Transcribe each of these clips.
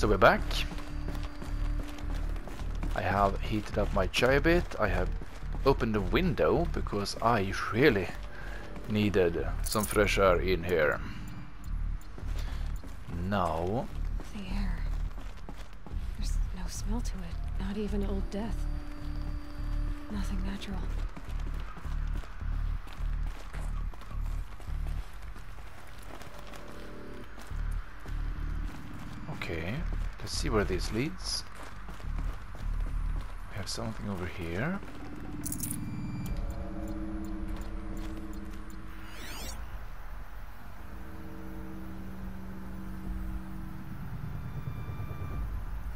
So we're back. I have heated up my chai a bit. I have opened the window because I really needed some fresh air in here. Now... The air. There's no smell to it. Not even old death. Nothing natural. Okay, let's see where this leads. We have something over here.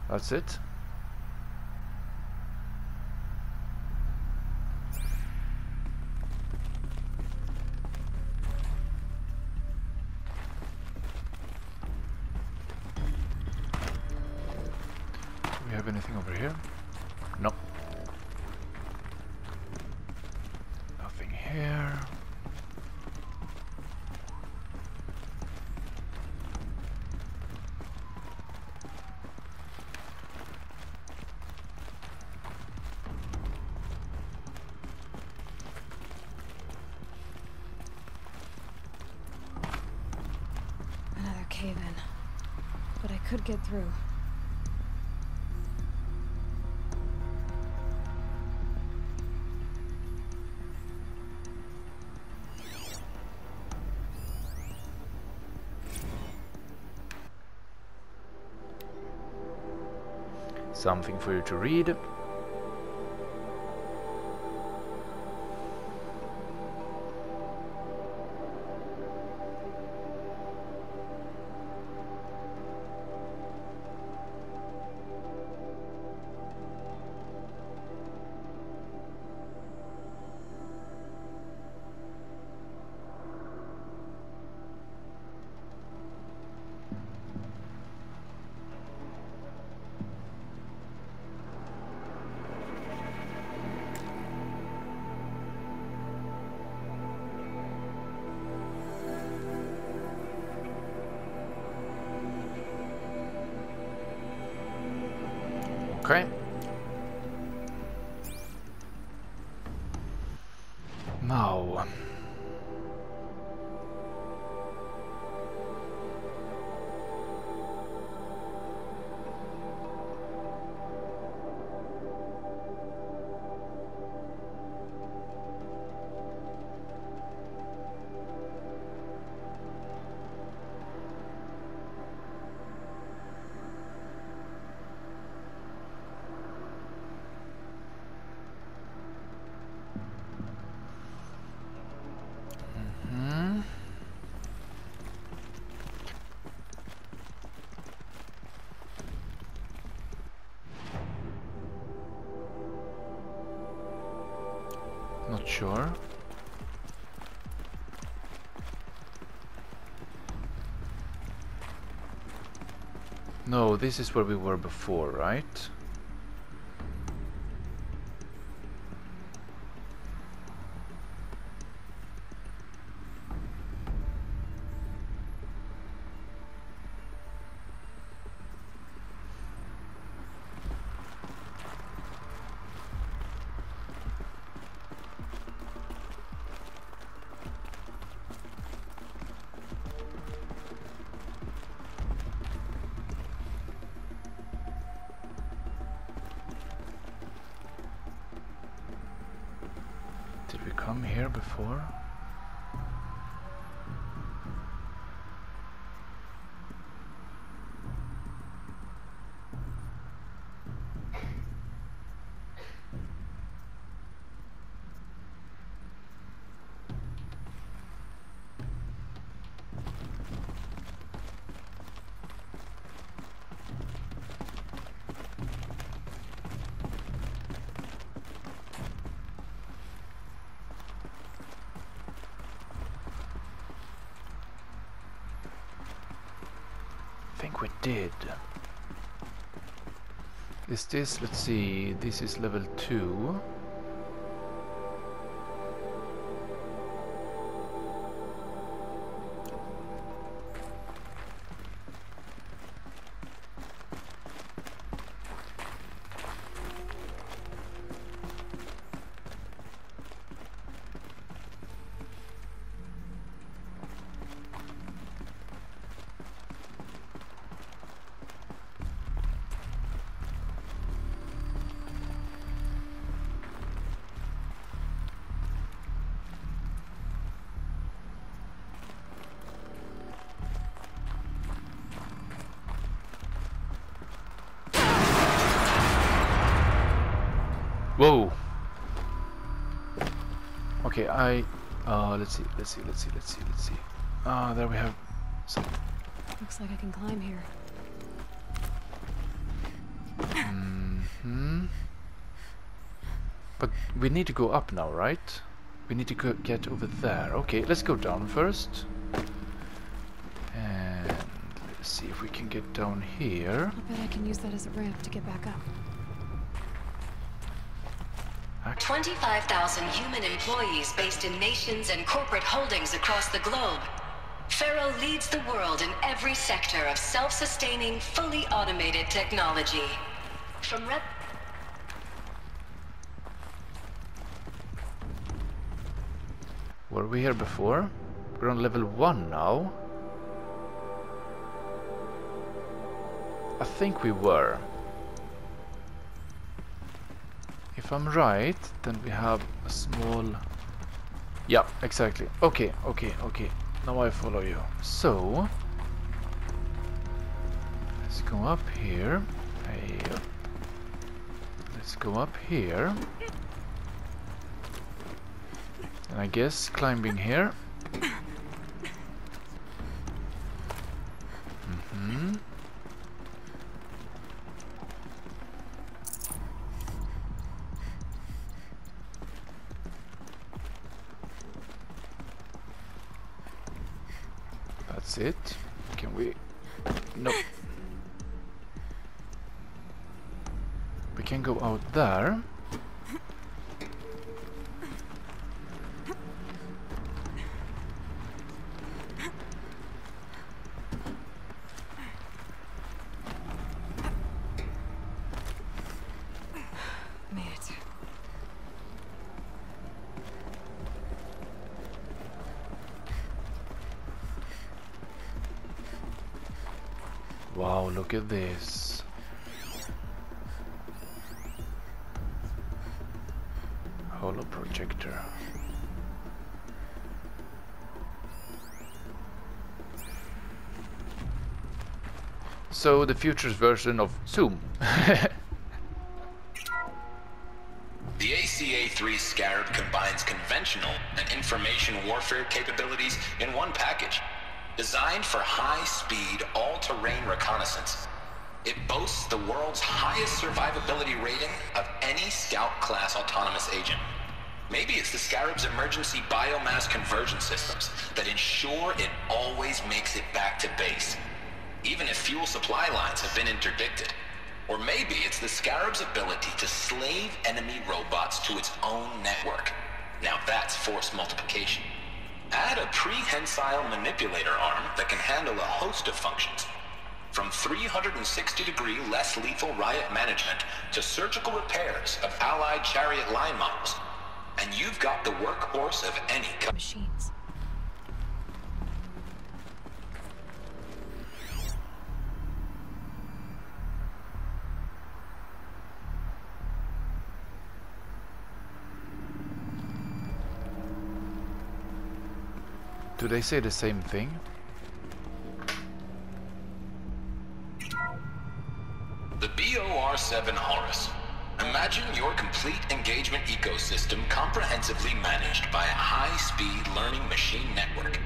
That's it. Could get through. Something for you to read. Okay. Now. This is where we were before, right? Come here before? I think we did. Is this, let's see, this is level 2. I... Uh, let's see, let's see, let's see, let's see, let's see. Ah, uh, there we have some... Looks like I can climb here. Mm hmm But we need to go up now, right? We need to go get over there. Okay, let's go down first. And let's see if we can get down here. I bet I can use that as a ramp to get back up. 25,000 human employees based in nations and corporate holdings across the globe. Faro leads the world in every sector of self-sustaining, fully automated technology. From rep Were we here before? We're on level 1 now. I think we were. If I'm right, then we have a small... Yeah, exactly. Okay, okay, okay. Now I follow you. So... Let's go up here. Hey. Let's go up here. And I guess climbing here. Mm -hmm. That's it. Can we... Nope. We can go out there. Wow, look at this. Holo projector. So the future's version of Zoom. the ACA-3 Scarab combines conventional and information warfare capabilities in one package. Designed for high-speed, all-terrain reconnaissance, it boasts the world's highest survivability rating of any Scout-class autonomous agent. Maybe it's the Scarab's emergency biomass conversion systems that ensure it always makes it back to base, even if fuel supply lines have been interdicted. Or maybe it's the Scarab's ability to slave enemy robots to its own network. Now that's force multiplication. Add a prehensile manipulator arm that can handle a host of functions. From 360 degree less lethal riot management to surgical repairs of allied chariot line models. And you've got the workhorse of any machines. Do they say the same thing? The BOR-7 Horus. Imagine your complete engagement ecosystem comprehensively managed by a high-speed learning machine network.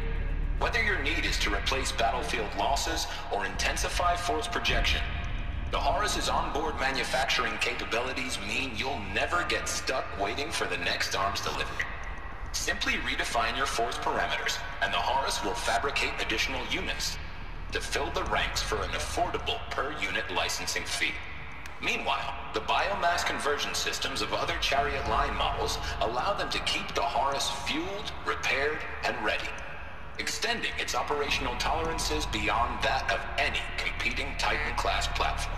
Whether your need is to replace battlefield losses or intensify force projection, the Horus's onboard manufacturing capabilities mean you'll never get stuck waiting for the next arms delivery. Simply redefine your force parameters, and the Horus will fabricate additional units to fill the ranks for an affordable per-unit licensing fee. Meanwhile, the biomass conversion systems of other chariot line models allow them to keep the Horus fueled, repaired, and ready, extending its operational tolerances beyond that of any competing Titan-class platform.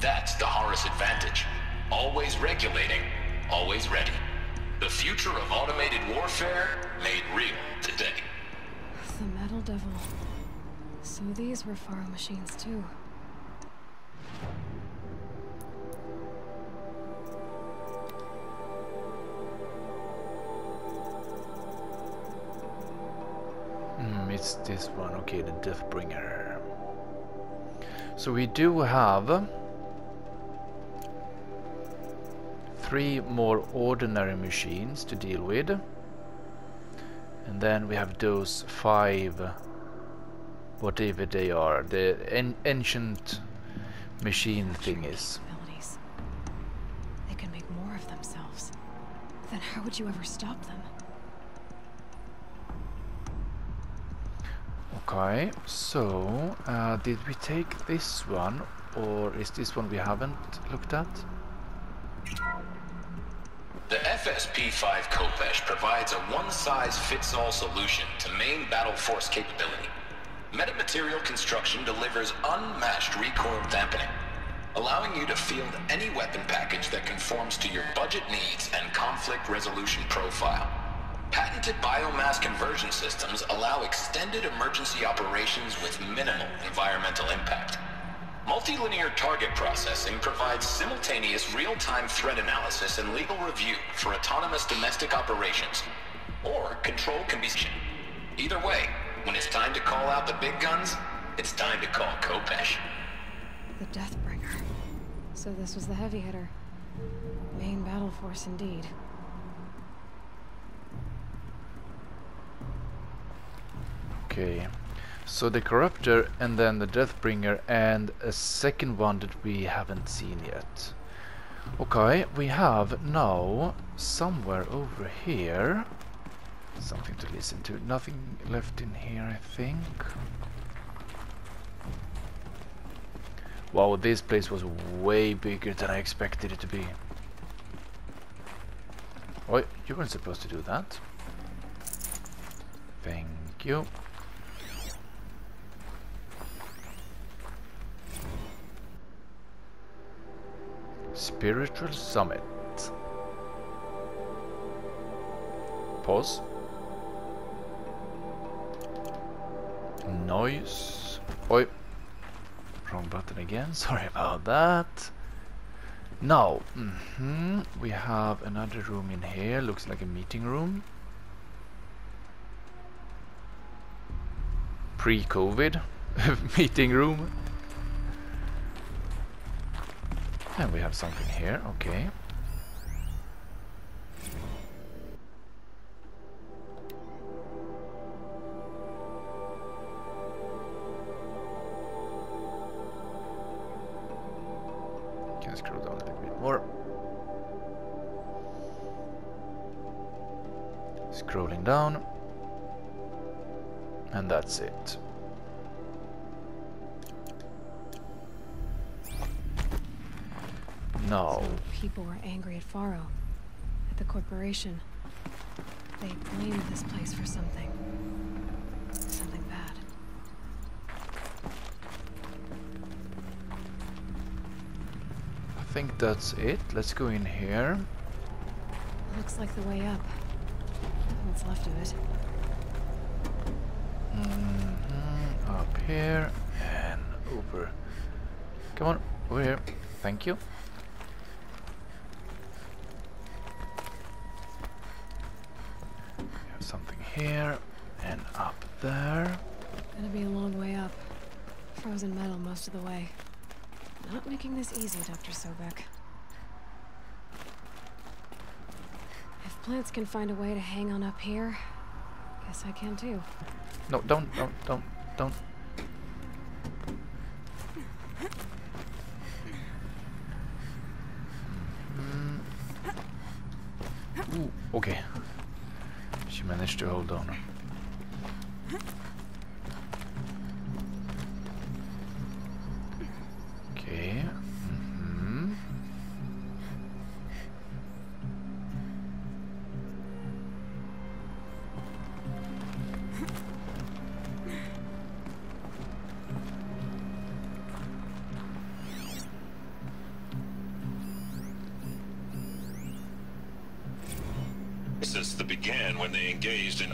That's the Horus advantage. Always regulating, always ready. The future of automated warfare made real today. The Metal Devil. So these were Faro machines too. Hmm, it's this one, okay, the Deathbringer. So we do have three more ordinary machines to deal with. And then we have those five, whatever they are, the an ancient machine thingies. Abilities. They can make more of themselves. Then how would you ever stop them? Okay, so uh, did we take this one or is this one we haven't looked at? The FSP-5 Khopesh provides a one-size-fits-all solution to main battle force capability. Metamaterial construction delivers unmatched recoil dampening, allowing you to field any weapon package that conforms to your budget needs and conflict resolution profile. Patented biomass conversion systems allow extended emergency operations with minimal environmental impact. Multilinear target processing provides simultaneous real-time threat analysis and legal review for autonomous domestic operations. Or control can be... Either way, when it's time to call out the big guns, it's time to call Khopesh. The Deathbringer. So this was the heavy hitter. Main battle force indeed. Okay, so the Corruptor and then the Deathbringer and a second one that we haven't seen yet. Okay, we have now somewhere over here something to listen to. Nothing left in here, I think. Wow, this place was way bigger than I expected it to be. Oh, you weren't supposed to do that. Thank you. Spiritual Summit. Pause. Noise. Oi. Wrong button again. Sorry about that. Now, mm -hmm, we have another room in here. Looks like a meeting room. Pre-COVID meeting room. And we have something here, okay. Can scroll down a little bit more. Scrolling down. And that's it. Angry at Faro, at the corporation. They blamed this place for something. Something bad. I think that's it. Let's go in here. Looks like the way up. What's left of it. Mm -hmm. Up here and over. Come on, over here. Thank you. We have something here and up there. Gonna be a long way up. Frozen metal most of the way. Not making this easy, Dr. Sobeck. If plants can find a way to hang on up here, guess I can too. No, don't, don't, don't, don't.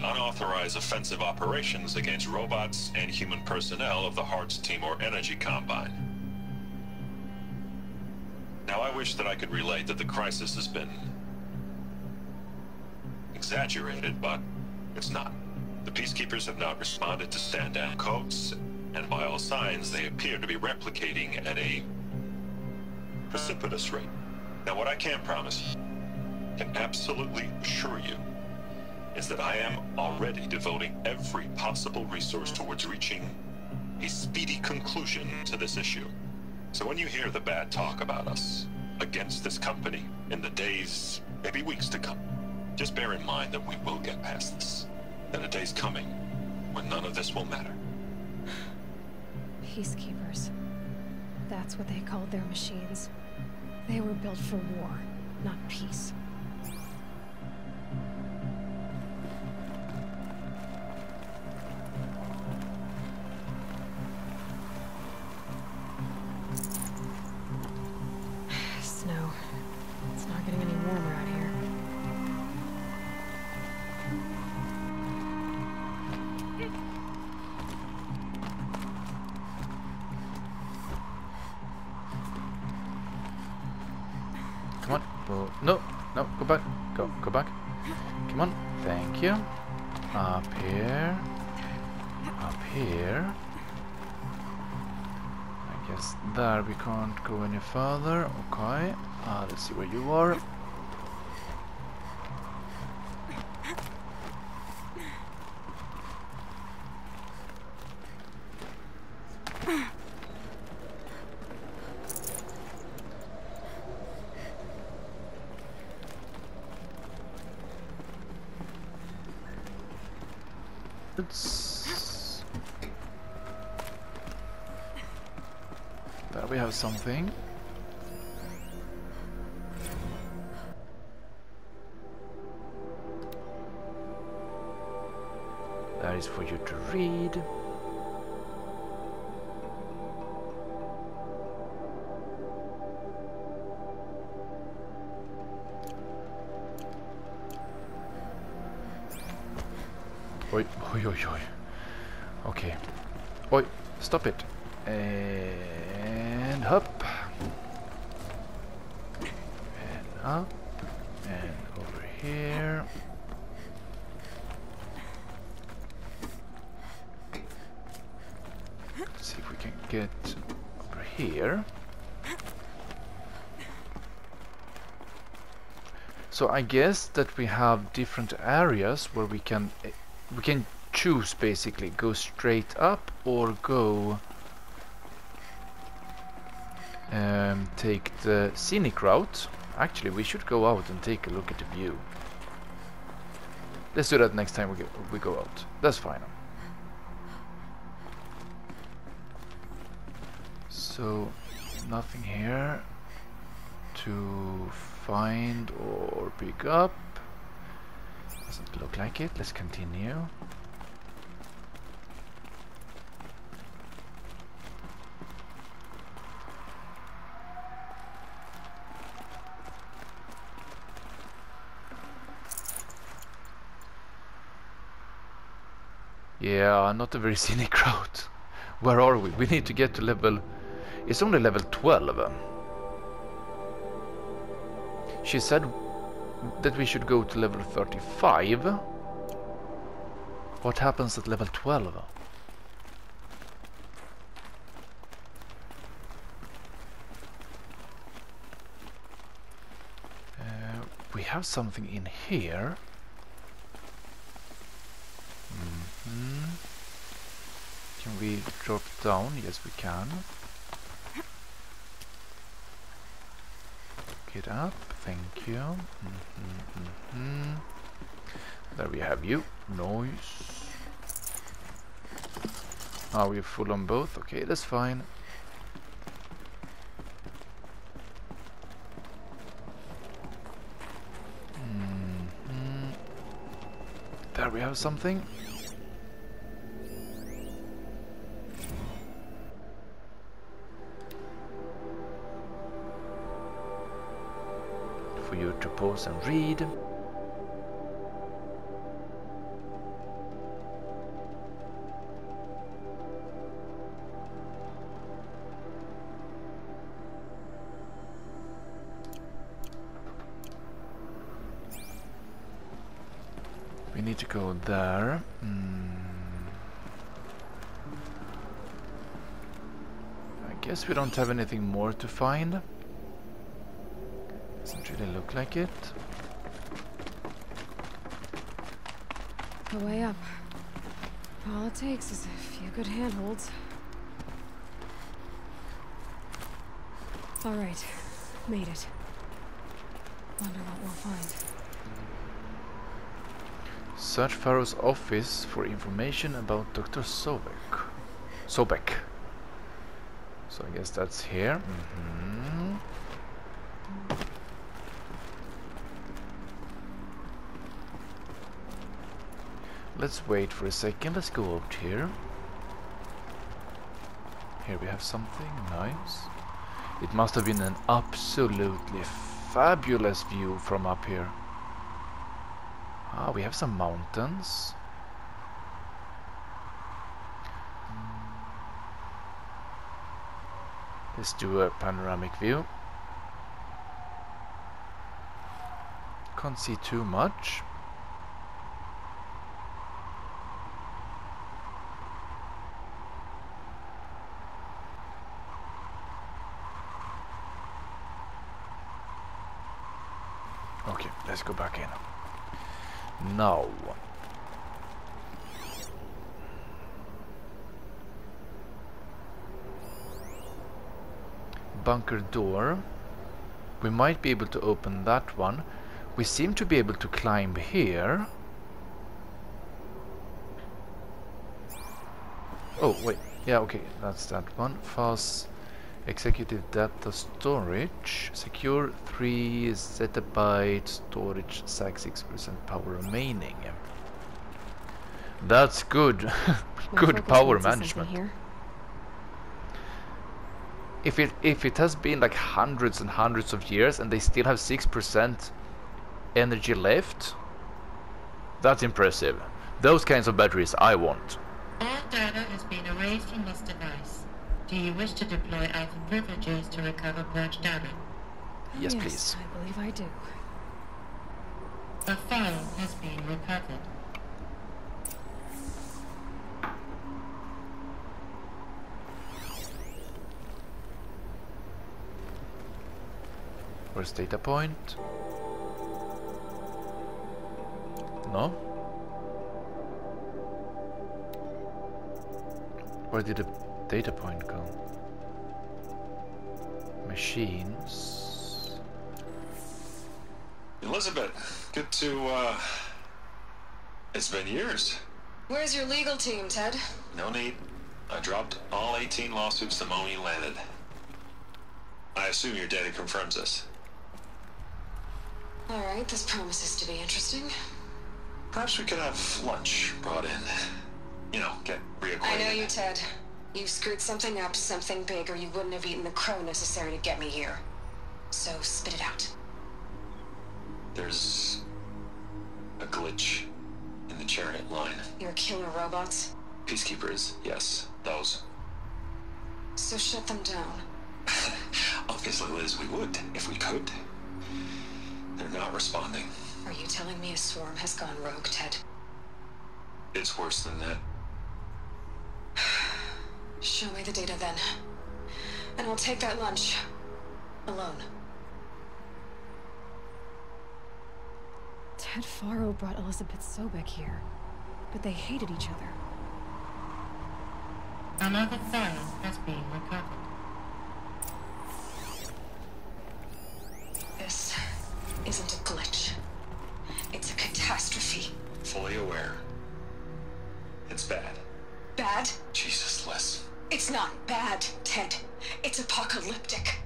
Unauthorized offensive operations against robots and human personnel of the Hearts Timor Energy Combine. Now, I wish that I could relate that the crisis has been exaggerated, but it's not. The Peacekeepers have not responded to stand-down codes, and by all signs, they appear to be replicating at a precipitous rate. Now, what I can promise can absolutely assure you is that I am already devoting every possible resource towards reaching a speedy conclusion to this issue. So when you hear the bad talk about us against this company in the days, maybe weeks to come, just bear in mind that we will get past this. And a day's coming when none of this will matter. Peacekeepers. That's what they called their machines. They were built for war, not peace. Further. Okay. Uh, let's see where you are. There we have something. I guess that we have different areas where we can we can choose basically. Go straight up or go um, take the scenic route. Actually we should go out and take a look at the view. Let's do that next time we go, we go out. That's fine so nothing here to find or pick up doesn't look like it. Let's continue. Yeah, not a very scenic route. Where are we? We need to get to level... It's only level 12. She said that we should go to level 35. What happens at level 12? Uh, we have something in here. Mm -hmm. Can we drop down? Yes, we can. Get up, thank you. Mm -hmm, mm -hmm. There we have you. Noise. Are we full on both? Okay, that's fine. Mm -hmm. There we have something. Pause and read. We need to go there. Mm. I guess we don't have anything more to find. Really look like it. The way up. All it takes is a few good handholds. All right, made it. Wonder what we'll find. Search Faro's office for information about Dr. Sobeck. Sobeck. So I guess that's here. Mhm. Let's wait for a second. Let's go out here. Here we have something nice. It must have been an absolutely fabulous view from up here. Ah, we have some mountains. Let's do a panoramic view. Can't see too much. Okay, let's go back in. Now. Bunker door. We might be able to open that one. We seem to be able to climb here. Oh, wait. Yeah, okay, that's that one. Fast executive data storage. Secure 3 zettabyte storage, SAC 6% power remaining. That's good. Good power might see something management. Here. If it if it has been like hundreds and hundreds of years and they still have 6% energy left, that's impressive. Those kinds of batteries I want. All data has been erased from this device. Do you wish to deploy item privileges to recover purged data? Yes, please. I believe I do. The file has been recovered. Where's data point? No? Where did the data point go? Machines. Elisabeth, good to, uh. It's been years. Where's your legal team, Ted? No need. I dropped all 18 lawsuits the moment you landed. I assume your data confirms this. All right, this promises to be interesting. Perhaps we could have lunch brought in. You know, get reacquainted. I know you, Ted. You screwed something up, something big, or you wouldn't have eaten the crow necessary to get me here. So spit it out. There's a glitch in the chariot line. You're killer robots, Peacekeepers, yes, those. so shut them down. Obviously, Liz, we would if we could. They're not responding. Are you telling me a swarm has gone rogue, Ted? It's worse than that. Show me the data then. And I'll take that lunch. Alone. Ted Faro brought Elisabeth Sobeck here, but they hated each other. Another file has been recovered. This isn't a glitch. It's a catastrophe. Fully aware. It's bad. Bad? Jesus, Liz. It's not bad, Ted. It's apocalyptic.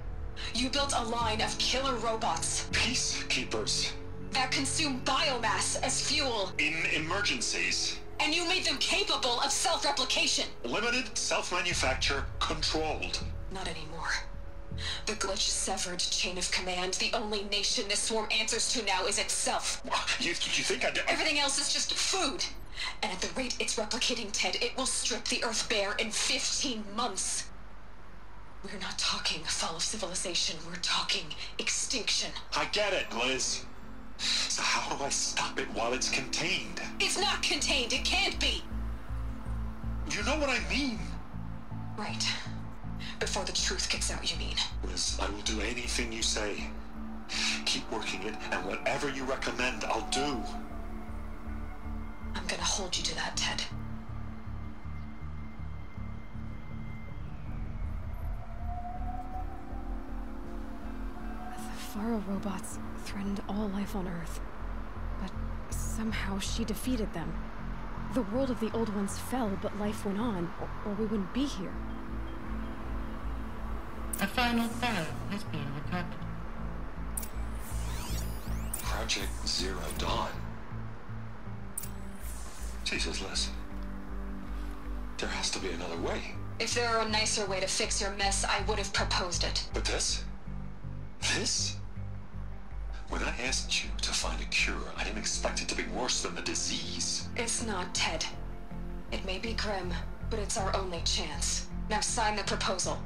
You built a line of killer robots Peacekeepers. that consume biomass as fuel, In emergencies. and you made them capable of self-replication. Limited, self-manufacture, controlled. Not anymore. The glitch severed chain of command. The only nation this swarm answers to now is itself. You, you think I did? Everything else is just food. And at the rate it's replicating, Ted, it will strip the Earth bare in 15 months. We're not talking fall of civilization. We're talking extinction. I get it, Liz. So how do I stop it while it's contained? It's not contained. It can't be. You know what I mean. Right. Before the truth gets out, you mean? Liz, I will do anything you say. Keep working it, and whatever you recommend, I'll do. I'm I'm gonna hold you to that, Ted. The Faro robots threatened all life on Earth. But somehow she defeated them. The world of the Old Ones fell, but life went on, or, or we wouldn't be here. A final file has been recovered. Project Zero Dawn. Jesus, Liz. There has to be another way. If there were a nicer way to fix your mess, I would have proposed it. But this? This? When I asked you to find a cure, I didn't expect it to be worse than the disease. It's not, Ted. It may be grim, but it's our only chance. Now sign the proposal.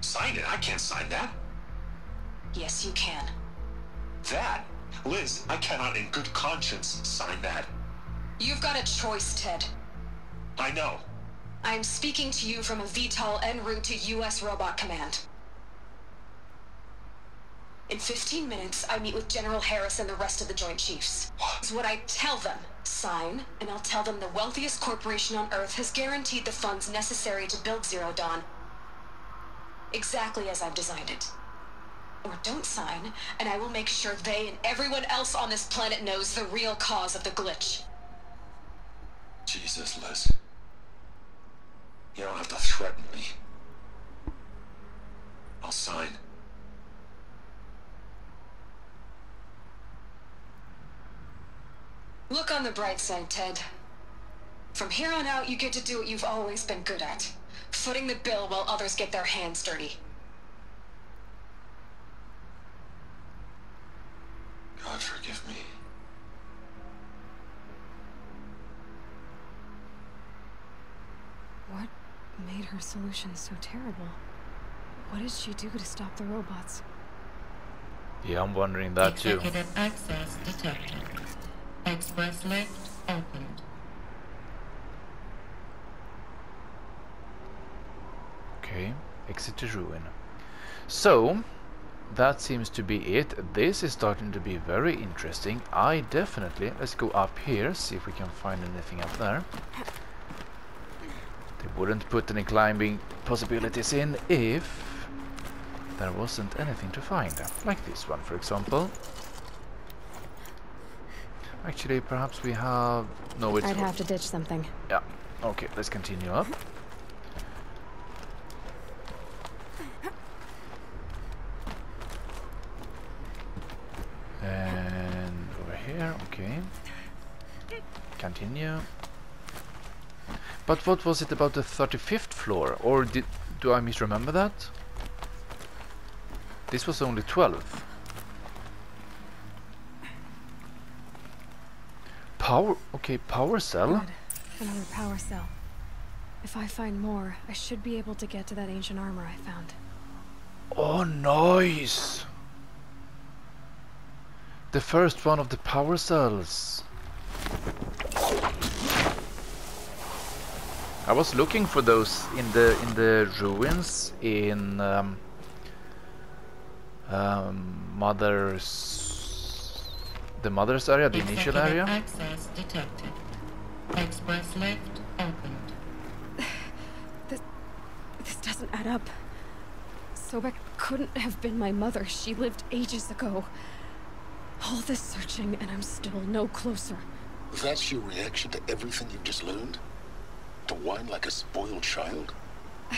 Sign it? I can't sign that. Yes, you can. That? Liz, I cannot in good conscience sign that. You've got a choice, Ted. I know. I am speaking to you from a VTOL en route to U.S. Robot Command. In 15 minutes, I meet with General Harris and the rest of the Joint Chiefs. What? It's what I tell them. Sign, and I'll tell them the wealthiest corporation on Earth has guaranteed the funds necessary to build Zero Dawn. Exactly as I've designed it. Or don't sign, and I will make sure they and everyone else on this planet knows the real cause of the glitch. Jesus, Liz. You don't have to threaten me. I'll sign. Look on the bright side, Ted. From here on out, you get to do what you've always been good at. Footing the bill while others get their hands dirty. God forgive me. What made her solution so terrible? What did she do to stop the robots? Yeah, I'm wondering that too. Executive access detected. Express lift opened. Okay, exit to ruin. So, that seems to be it. This is starting to be very interesting. I definitely... Let's go up here, see if we can find anything up there. They wouldn't put any climbing possibilities in if there wasn't anything to find. Like this one, for example. Actually, perhaps we have... No, it's... I'd have to ditch something. Yeah. Okay, let's continue up. And over here, okay. Continue. But what was it about the 35th floor? Or did do I misremember that? This was only 12. Power, okay, power cell. Good. Another power cell. If I find more, I should be able to get to that ancient armor I found. Oh, nice! The first one of the power cells. I was looking for those in the in the ruins in um, um, mother's the mother's area, the initial area. access detected. Express lift opened. This doesn't add up. Sobeck couldn't have been my mother. She lived ages ago. All this searching, and I'm still no closer. That's your reaction to everything you've just learned? To whine like a spoiled child?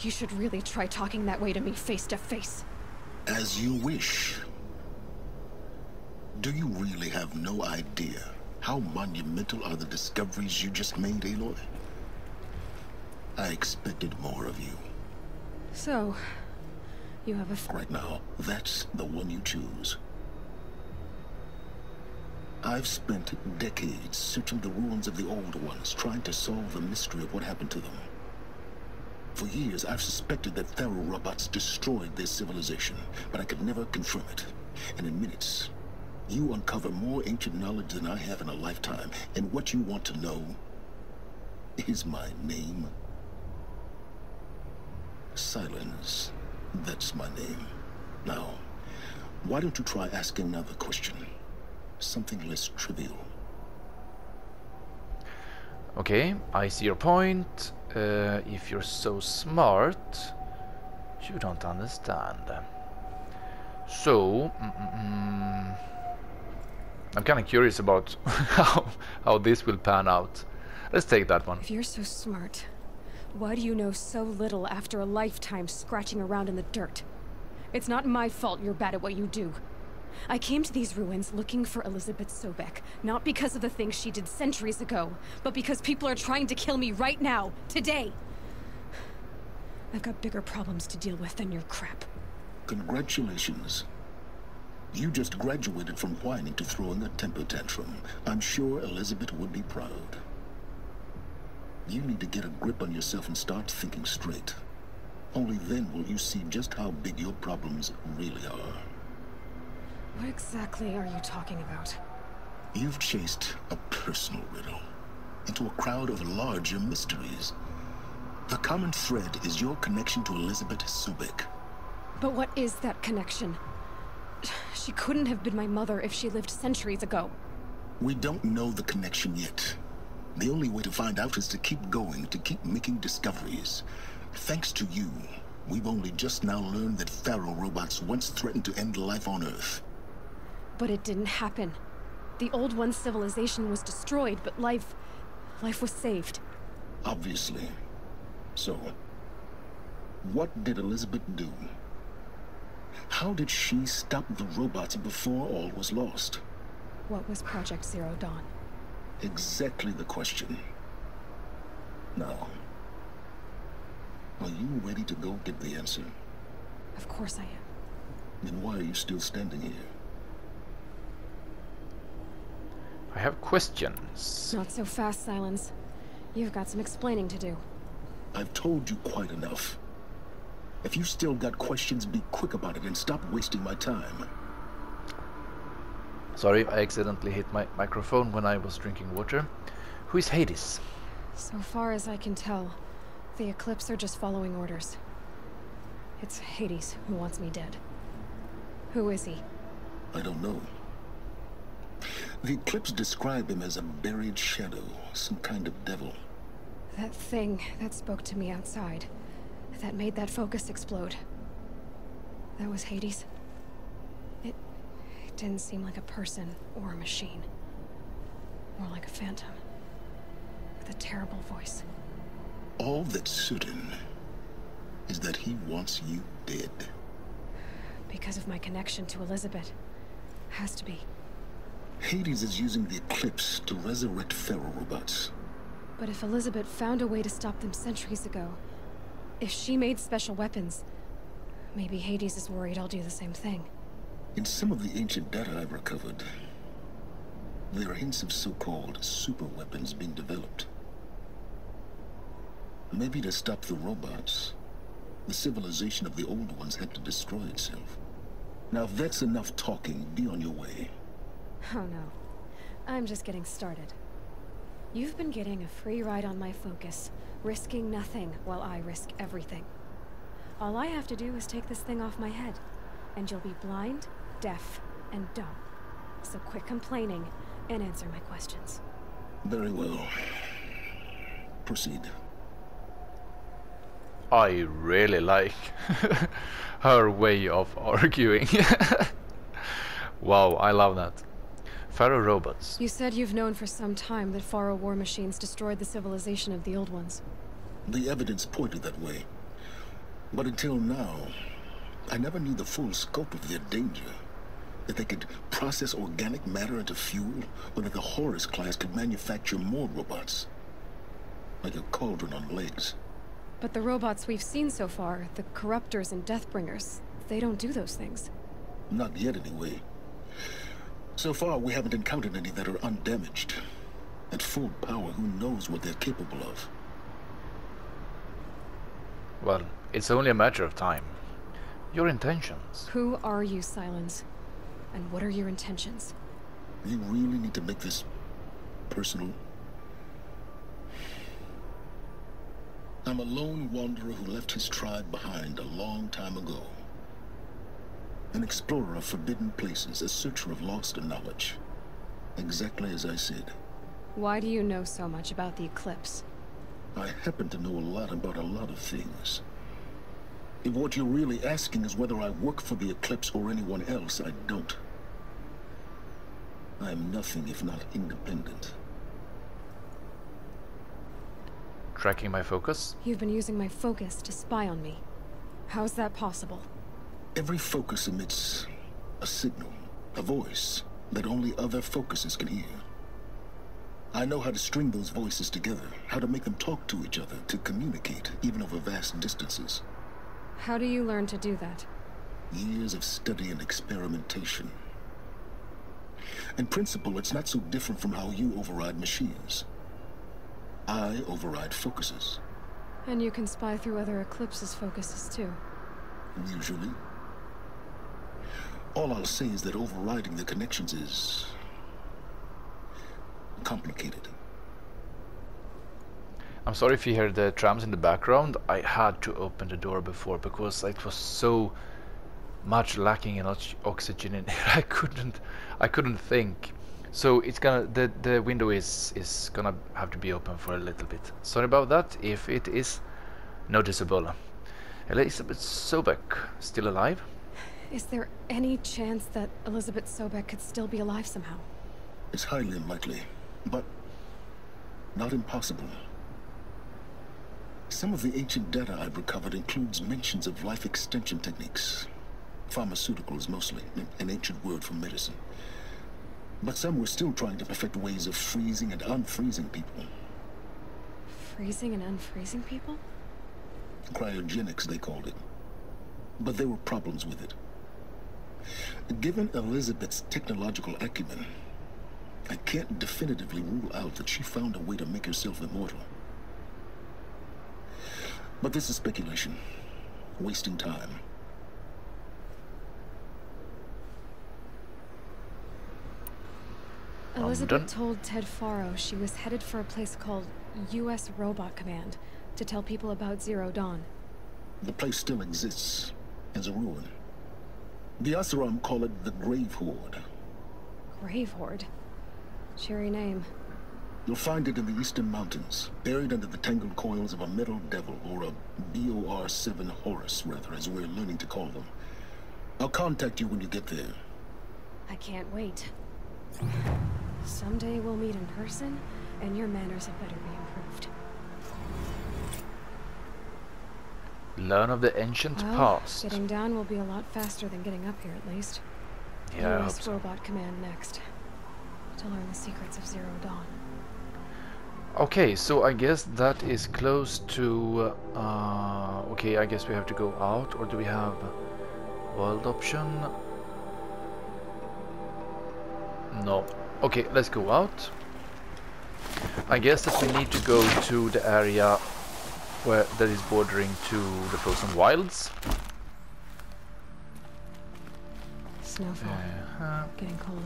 You should really try talking that way to me face to face. As you wish. Do you really have no idea how monumental are the discoveries you just made, Aloy? I expected more of you. So, you have a f- Right now, that's the one you choose. I've spent decades searching the ruins of the old ones, trying to solve the mystery of what happened to them. For years, I've suspected that Faro robots destroyed their civilization, but I could never confirm it. And in minutes, you uncover more ancient knowledge than I have in a lifetime. And what you want to know is my name. Silence. That's my name. Now, why don't you try asking another question? Something less trivial. Okay, I see your point. Uh, if you're so smart, you don't understand. So, mm, mm, mm, I'm kind of curious about how how this will pan out. Let's take that one. If you're so smart, why do you know so little after a lifetime scratching around in the dirt? It's not my fault you're bad at what you do. I came to these ruins looking for Elisabeth Sobeck, not because of the things she did centuries ago, but because people are trying to kill me right now, today. I've got bigger problems to deal with than your crap. Congratulations. You just graduated from whining to throwing a temper tantrum. I'm sure Elisabeth would be proud. You need to get a grip on yourself and start thinking straight. Only then will you see just how big your problems really are. What exactly are you talking about? You've chased a personal riddle into a crowd of larger mysteries. The common thread is your connection to Elisabeth Sobeck. But what is that connection? She couldn't have been my mother if she lived centuries ago. We don't know the connection yet. The only way to find out is to keep going, to keep making discoveries. Thanks to you, we've only just now learned that Faro robots once threatened to end life on Earth. But it didn't happen. The Old One's civilization was destroyed, but life... life was saved. Obviously. So, what did Elisabeth do? How did she stop the robots before all was lost? What was Project Zero Dawn? Exactly the question. Now, are you ready to go get the answer? Of course I am. Then why are you still standing here? I have questions. Not so fast, Silence. You've got some explaining to do. I've told you quite enough. If you still got questions, be quick about it and stop wasting my time. Sorry, I accidentally hit my microphone when I was drinking water. Who is Hades? So far as I can tell, the Eclipse are just following orders. It's Hades who wants me dead. Who is he? I don't know. The Eclipse describe him as a buried shadow, some kind of devil. That thing that spoke to me outside. That made that focus explode. That was Hades. It... it didn't seem like a person or a machine. More like a phantom. With a terrible voice. All that's certain is that he wants you dead. Because of my connection to Elisabeth. Has to be. Hades is using the Eclipse to resurrect Faro robots. But if Elisabeth found a way to stop them centuries ago, if she made special weapons, maybe Hades is worried I'll do the same thing. In some of the ancient data I've recovered, there are hints of so-called super weapons being developed. Maybe to stop the robots, the civilization of the old ones had to destroy itself. Now if that's enough talking, be on your way. Oh no. I'm just getting started. You've been getting a free ride on my focus, risking nothing while I risk everything. All I have to do is take this thing off my head, and you'll be blind, deaf, and dumb. So quit complaining and answer my questions. Very well. Proceed. I really like her way of arguing. wow, I love that. Faro robots. You said you've known for some time that Faro war machines destroyed the civilization of the old ones. The evidence pointed that way. But until now, I never knew the full scope of their danger. That they could process organic matter into fuel, or that the Horus class could manufacture more robots. Like a cauldron on legs. But the robots we've seen so far, the Corruptors and Deathbringers, they don't do those things. Not yet, anyway. So far, we haven't encountered any that are undamaged. At full power, who knows what they're capable of? Well, it's only a matter of time. Your intentions. Who are you, Silence? And what are your intentions? You really need to make this personal? I'm a lone wanderer who left his tribe behind a long time ago. An explorer of forbidden places, a searcher of lost knowledge. Exactly as I said. Why do you know so much about the eclipse? I happen to know a lot about a lot of things. If what you're really asking is whether I work for the Eclipse or anyone else, I don't. I am nothing if not independent. Tracking my focus. You've been using my focus to spy on me. How's that possible? Every focus emits a signal, a voice, that only other focuses can hear. I know how to string those voices together, how to make them talk to each other, to communicate, even over vast distances. How do you learn to do that? Years of study and experimentation. In principle, it's not so different from how you override machines. I override focuses, And you can spy through other Eclipse's focuses too. usually. All I'll say is that overriding the connections is... complicated. I'm sorry if you hear the trams in the background. I had to open the door before because it was so much lacking in oxygen in here. I couldn't I couldn't think. So it's gonna the the window is is gonna have to be open for a little bit. Sorry about that if it is noticeable. Elisabeth Sobeck still alive? Is there any chance that Elisabeth Sobeck could still be alive somehow? It's highly unlikely, but not impossible. Some of the ancient data I've recovered includes mentions of life extension techniques. Pharmaceuticals, mostly, an ancient word for medicine. But some were still trying to perfect ways of freezing and unfreezing people. Freezing and unfreezing people? Cryogenics, they called it. But there were problems with it. Given Elisabeth's technological acumen, I can't definitively rule out that she found a way to make herself immortal. But this is speculation. Wasting time. Elisabeth told Ted Faro she was headed for a place called U.S. Robot Command to tell people about Zero Dawn. The place still exists as a ruin. The Oseram call it the Grave Hoard. Grave Hoard. Cheery name. You'll find it in the eastern mountains, buried under the tangled coils of a metal devil, or a BOR-7 Horus, rather, as we're learning to call them. I'll contact you when you get there. I can't wait. Someday we'll meet in person, and your manners had better be Learn of the ancient Well, past. getting down will be a lot faster than getting up here, at least. Yeah, I so. Robot Command next. To learn the secrets of Zero Dawn. Okay, so I guess that is close to... Uh, okay, I guess we have to go out, or do we have world option? No. Okay, let's go out. I guess that we need to go to the area where that is bordering to the frozen wilds. Snowfall. Uh-huh. Getting colder.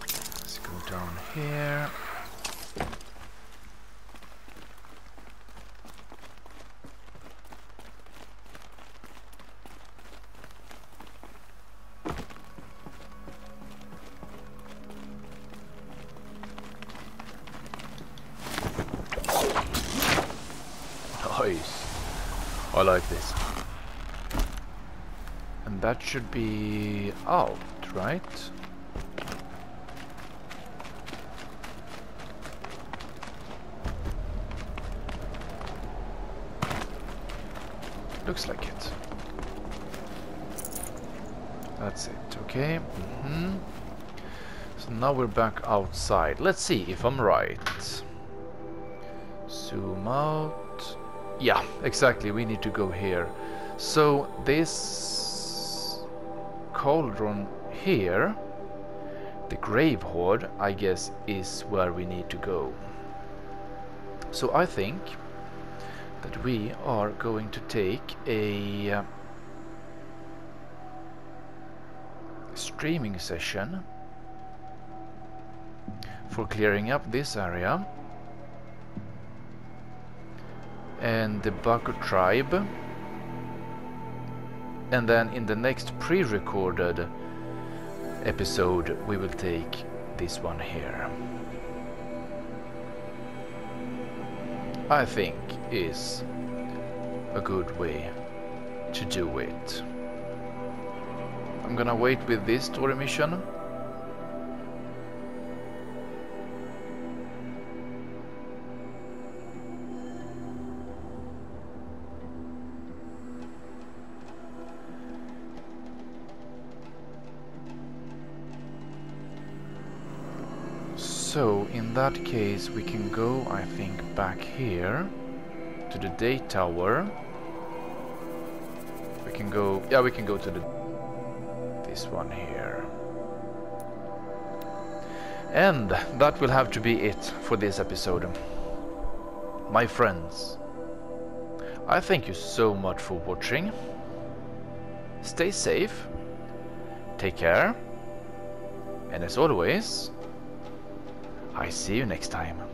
Let's go down here. I like this. And that should be out, right? Looks like it. That's it, okay. hmm So now we're back outside. Let's see if I'm right. Zoom out. Yeah, exactly. We need to go here. So this cauldron here, the grave hoard, I guess, is where we need to go. So I think that we are going to take a uh, streaming session for clearing up this area the Banuk tribe and then in the next pre-recorded episode we will take this one here. I think is a good way to do it. I'm gonna wait with this story mission. In that case, we can go, I think, back here to the day tower. We can go, yeah, we can go to the this one here. And that will have to be it for this episode. My friends, I thank you so much for watching. Stay safe, take care, and as always, I see you next time.